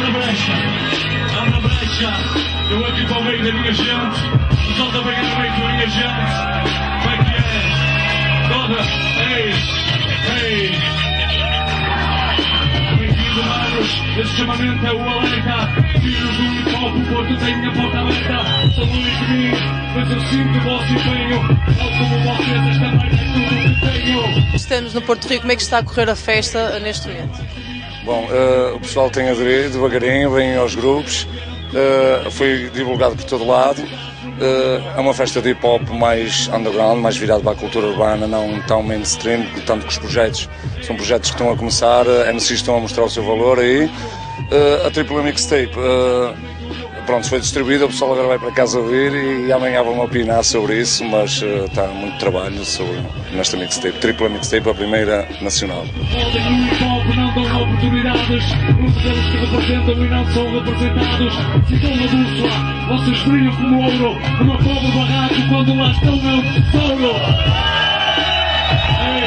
Abre brecha, abre brecha. Eu aqui para o meio da minha gente. O sol também é no meio da minha gente. Como é que é? Toda, ei, ei. Bem-vindo, manos. Esse chamamento é o alerta. Filhos do hip hop, o Porto tem a porta aberta. Longe de mim, mas eu sinto o vosso empenho. Tal como vocês, esta marca é tudo que tenho. Estamos no Porto Rico, como é que está a correr a festa neste momento? Bom, eh, o pessoal tem aderido devagarinho, vem aos grupos, eh, foi divulgado por todo lado. Eh, é uma festa de hip hop mais underground, mais virada para a cultura urbana, não tão mainstream, tanto que os projetos são projetos que estão a começar, uh, MCs estão a mostrar o seu valor aí. A tripla mixtape, pronto, foi distribuída, o pessoal agora vai para casa ouvir e amanhã vão opinar sobre isso, mas está muito trabalho sobre, nesta mixtape, tripla mixtape, a primeira nacional. Oportunidades. Muitos deles que representam e não são representados. Se dão uma bússola, vocês brilham como ouro. Uma pobre barraco quando lá estão é um tesouro. Ei,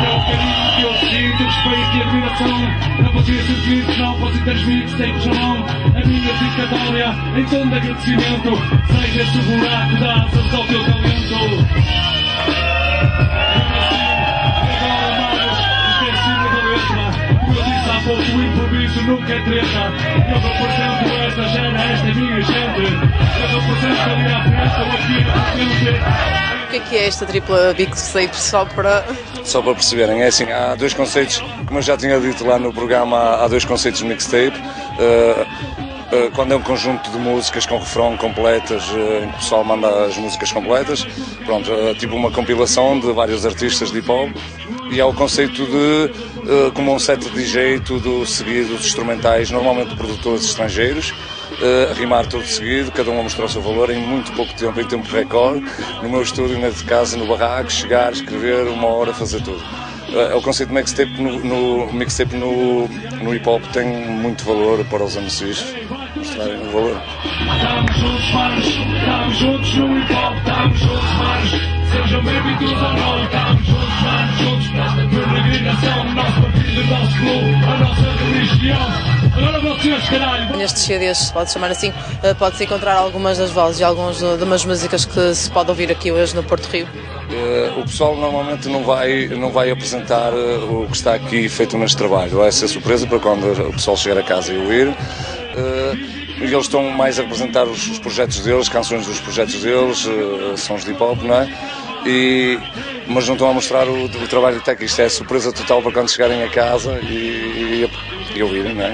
é o carinho que eu sinto, respeito e admiração. Não fazia sentido se não fosse ter os mixtapes na mão. A minha dedicatória em tom de agradecimento. Seja esse buraco da asas ao teu Como eu disse há pouco, o improviso nunca é treta. Eu represento esta gera, esta é minha gente. Eu represento ali à frente, ou aqui na frente. O que é que é esta tripla Big Sape só para. Só para perceberem, é assim, há dois conceitos, como eu já tinha dito lá no programa, há- dois conceitos de mixtape. Eh, quando é um conjunto de músicas com refrão completas, eh, em que o pessoal manda as músicas completas, pronto, tipo uma compilação de vários artistas de hip hop. E há o conceito de, eh, como um set de DJ, tudo seguido de instrumentais, normalmente de produtores estrangeiros, eh, a rimar tudo seguido, cada um a mostrar o seu valor em muito pouco tempo, em tempo recorde, no meu estúdio, na de casa, no barraco, chegar, escrever, uma hora, fazer tudo. Eh, o conceito de mixtape no, no, mixtape no, no hip hop tem muito valor para os MCs mostrarem o valor. Estamos juntos, estamos juntos no hip hop, estamos juntos. Sejam bem-vindos ao novo, Nestes CDs, pode chamar assim, eh, pode-se encontrar algumas das vozes e algumas de umas músicas que se pode ouvir aqui hoje no Porto Rio. Eh, o pessoal normalmente não vai, não vai apresentar eh, o que está aqui feito neste trabalho. Vai ser surpresa para quando o pessoal chegar a casa e ouvir. E eles estão mais a representar os, os projetos deles, canções dos projetos deles, eh, sons de hip hop, não é? E, mas não estão a mostrar o, o trabalho técnico. Isto é surpresa total para quando chegarem a casa e, e, e ouvirem, não